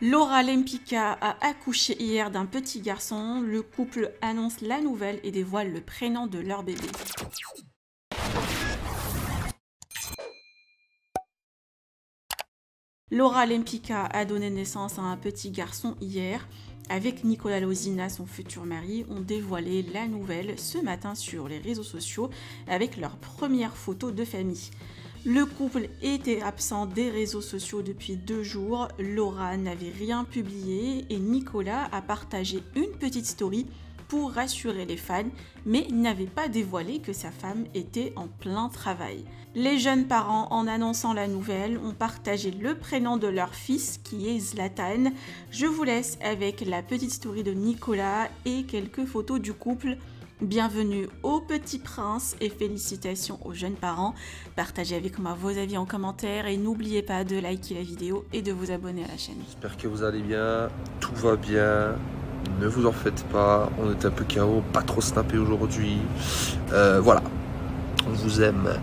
Laura Lempicka a accouché hier d'un petit garçon. Le couple annonce la nouvelle et dévoile le prénom de leur bébé. Laura Lempicka a donné naissance à un petit garçon hier. Avec Nicolas Lozina, son futur mari, ont dévoilé la nouvelle ce matin sur les réseaux sociaux avec leur première photo de famille. Le couple était absent des réseaux sociaux depuis deux jours. Laura n'avait rien publié et Nicolas a partagé une petite story pour rassurer les fans, mais n'avait pas dévoilé que sa femme était en plein travail. Les jeunes parents, en annonçant la nouvelle, ont partagé le prénom de leur fils qui est Zlatan. Je vous laisse avec la petite story de Nicolas et quelques photos du couple. Bienvenue au Petit Prince et félicitations aux jeunes parents. Partagez avec moi vos avis en commentaire et n'oubliez pas de liker la vidéo et de vous abonner à la chaîne. J'espère que vous allez bien, tout va bien. Ne vous en faites pas, on est un peu chaos, pas trop snappé aujourd'hui. Euh, voilà, on vous aime.